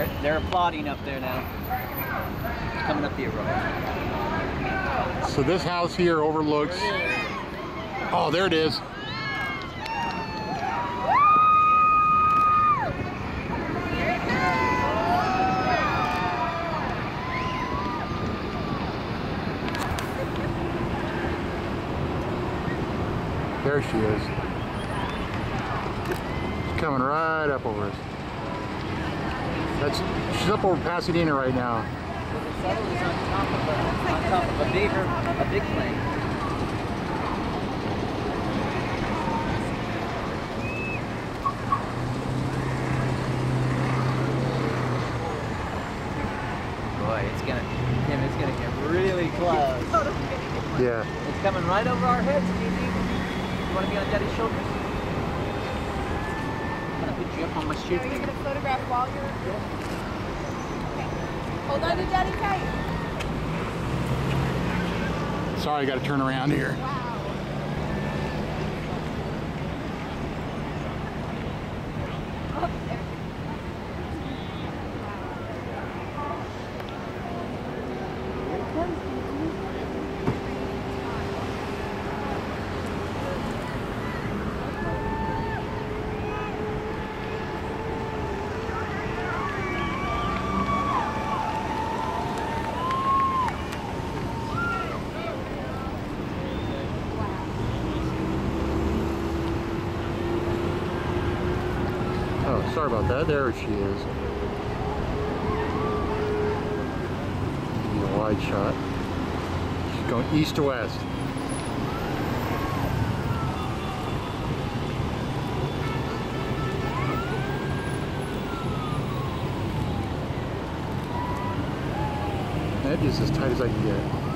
They're they're applauding up there now. Coming up the road. So this house here overlooks. Oh, there it is. There she is. She's coming right up over us. That's she's up over Pasadena right now. The shuttle on top of a on top of a bigger a big plane. Boy, it's gonna Kim, it's gonna get really close. Yeah. It's coming right over our heads, Gigi. You wanna be on Daddy's shoulders? I'm gonna put you up on my Are you gonna photograph while you're? Okay. Hold on to Daddy tight. Sorry, I got to turn around here. Wow. Oh, sorry about that. There she is. A wide shot. She's going east to west. That is as tight as I can get.